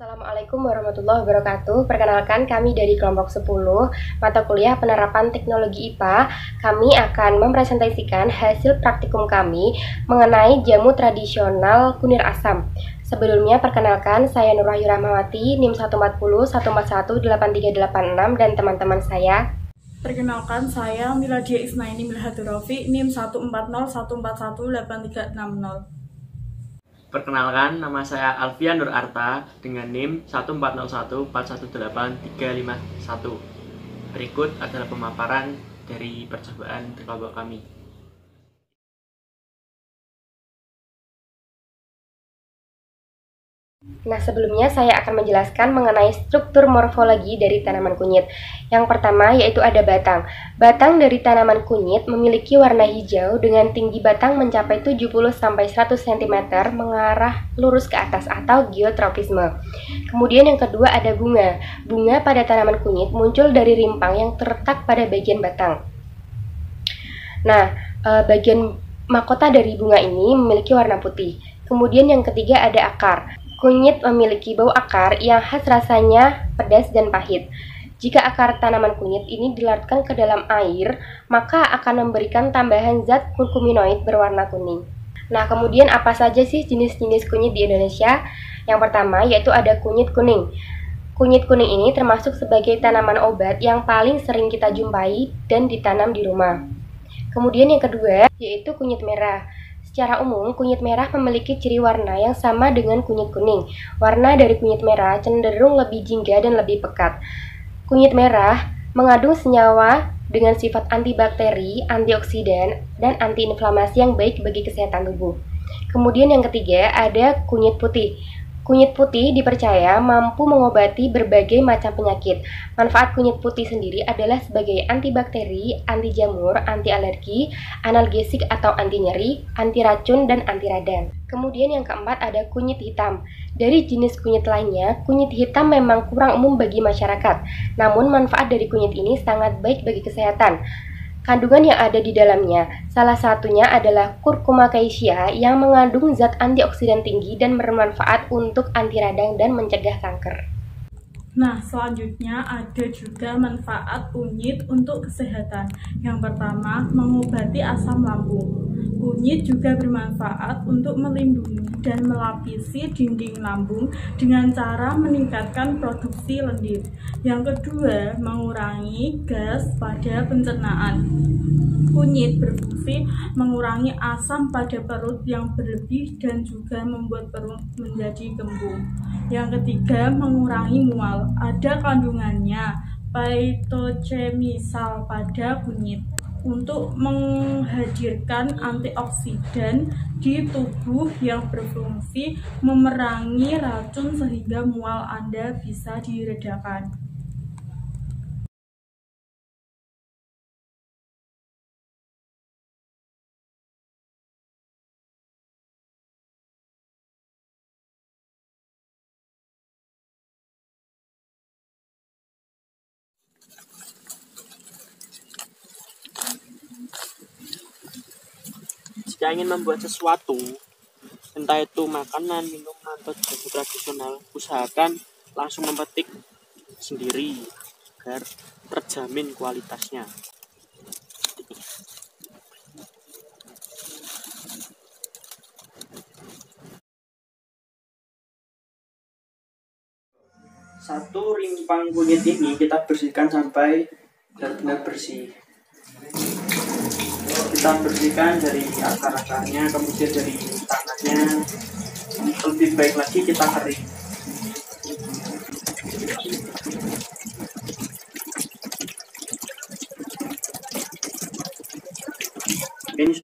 Assalamualaikum warahmatullahi wabarakatuh. Perkenalkan kami dari kelompok 10 mata kuliah penerapan teknologi IPA. Kami akan mempresentasikan hasil praktikum kami mengenai jamu tradisional kunir asam. Sebelumnya perkenalkan saya Nur Wahyu Rahmawati, NIM 140 141 8386 dan teman-teman saya. Perkenalkan saya Miladia Isnaini Milhadurofi, NIM 140 141 8360. Perkenalkan, nama saya Alfian Nur Arta dengan NIM 14014183551. Berikut adalah pemaparan dari percobaan kelompok kami. Nah, sebelumnya saya akan menjelaskan mengenai struktur morfologi dari tanaman kunyit. Yang pertama yaitu ada batang. Batang dari tanaman kunyit memiliki warna hijau dengan tinggi batang mencapai 70-100 cm mengarah lurus ke atas atau geotropisme. Kemudian yang kedua ada bunga. Bunga pada tanaman kunyit muncul dari rimpang yang terletak pada bagian batang. Nah, eh, bagian mahkota dari bunga ini memiliki warna putih. Kemudian yang ketiga ada akar. Kunyit memiliki bau akar yang khas rasanya pedas dan pahit. Jika akar tanaman kunyit ini dilarutkan ke dalam air, maka akan memberikan tambahan zat kurkuminoid berwarna kuning. Nah, kemudian apa saja sih jenis-jenis kunyit di Indonesia? Yang pertama yaitu ada kunyit kuning. Kunyit kuning ini termasuk sebagai tanaman obat yang paling sering kita jumpai dan ditanam di rumah. Kemudian yang kedua yaitu kunyit merah. Secara umum, kunyit merah memiliki ciri warna yang sama dengan kunyit kuning. Warna dari kunyit merah cenderung lebih jingga dan lebih pekat. Kunyit merah mengandung senyawa dengan sifat antibakteri, antioksidan, dan antiinflamasi yang baik bagi kesehatan tubuh. Kemudian yang ketiga ada kunyit putih. Kunyit putih dipercaya mampu mengobati berbagai macam penyakit. Manfaat kunyit putih sendiri adalah sebagai antibakteri, anti jamur, anti alergi, analgesik atau anti nyeri, anti racun, dan anti radang. Kemudian yang keempat ada kunyit hitam. Dari jenis kunyit lainnya, kunyit hitam memang kurang umum bagi masyarakat. Namun manfaat dari kunyit ini sangat baik bagi kesehatan. Kandungan yang ada di dalamnya, salah satunya adalah kurkuma caesia yang mengandung zat antioksidan tinggi dan bermanfaat untuk anti radang dan mencegah kanker. Nah, selanjutnya ada juga manfaat kunyit untuk kesehatan. Yang pertama, mengobati asam lambung. Kunyit juga bermanfaat untuk melindungi dan melapisi dinding lambung dengan cara meningkatkan produksi lendir. Yang kedua, mengurangi gas pada pencernaan. Kunyit berfungsi mengurangi asam pada perut yang berlebih dan juga membuat perut menjadi kembung. Yang ketiga, mengurangi mual. Ada kandungannya phytochemisal pada kunyit untuk menghadirkan antioksidan di tubuh yang berfungsi memerangi racun sehingga mual Anda bisa diredakan. Jika ingin membuat sesuatu entah itu makanan, minuman, atau jamu tradisional usahakan langsung memetik sendiri agar terjamin kualitasnya. Satu rimpang kunyit ini kita bersihkan sampai benar-benar bersih kita bersihkan dari akar-akarnya kemudian dari tangannya lebih baik lagi kita kering. Ini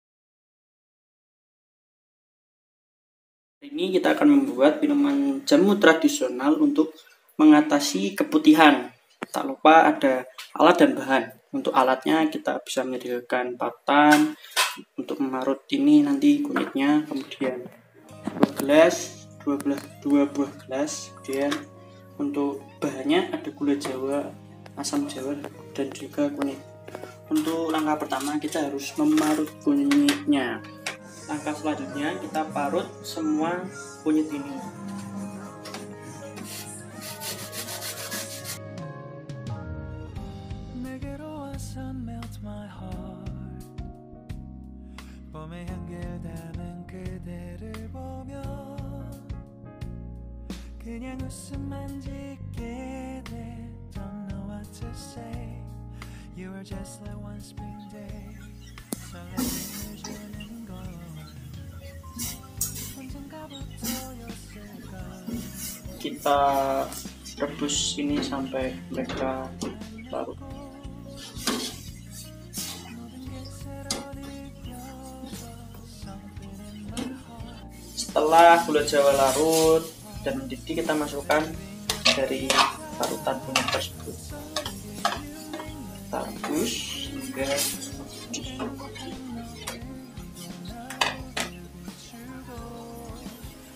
ini kita akan membuat minuman jamu tradisional untuk mengatasi keputihan. Tak lupa ada alat dan bahan untuk alatnya kita bisa menyediakan parutan untuk memarut ini nanti kulitnya kemudian dua gelas dua belas dua buah gelas. Kemudian untuk bahannya ada gula jawa asam jawa dan juga kunyit. Untuk langkah pertama kita harus memarut kunyitnya. Langkah selanjutnya kita parut semua kunyit ini 달달한 그대를 보며 그냥 웃음만 짓게 돼. Don't know what to say. You are just like one spring day. 설렘을 주는 건 언젠가부터였을까 kita rebus ini sampai mereka setelah gula jawa larut dan mendidih kita masukkan dari parutan kunyit tersebut. Kita rebus hingga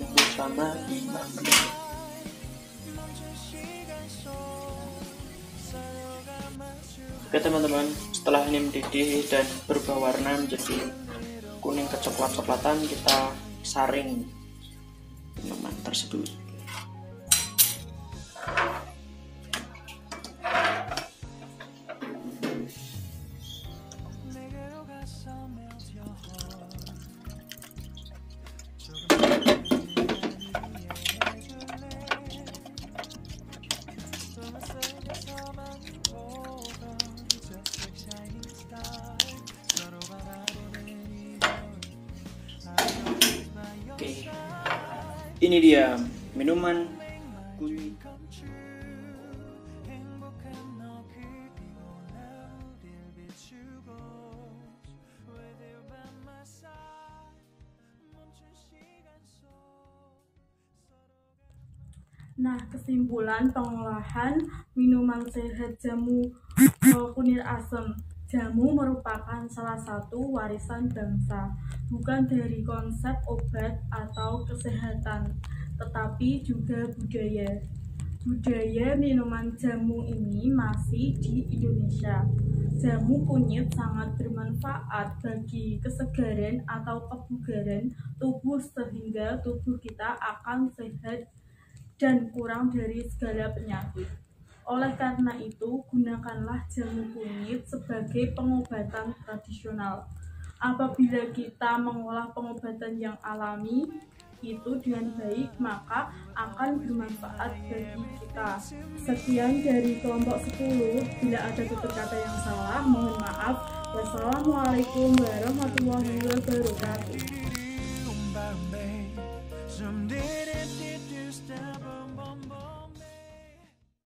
tunggu selama 5 menit. Oke teman-teman, setelah ini mendidih dan berubah warna menjadi kuning kecoklat-coklatan, kita saring minuman tersebut. Ini dia minuman. Nah, kesimpulan pengolahan minuman sehat jamu eh, kunir asem. Jamu merupakan salah satu warisan bangsa bukan dari konsep obat atau kesehatan, tetapi juga budaya. Budaya minuman jamu ini masih di Indonesia. Jamu kunyit sangat bermanfaat bagi kesegaran atau kebugaran tubuh sehingga tubuh kita akan sehat dan kurang dari segala penyakit. Oleh karena itu, gunakanlah jamu kunyit sebagai pengobatan tradisional. Apabila kita mengolah pengobatan yang alami itu dengan baik, maka akan bermanfaat bagi kita. Sekian dari kelompok 10. Bila ada tutur kata yang salah, mohon maaf. Wassalamualaikum warahmatullahi wabarakatuh.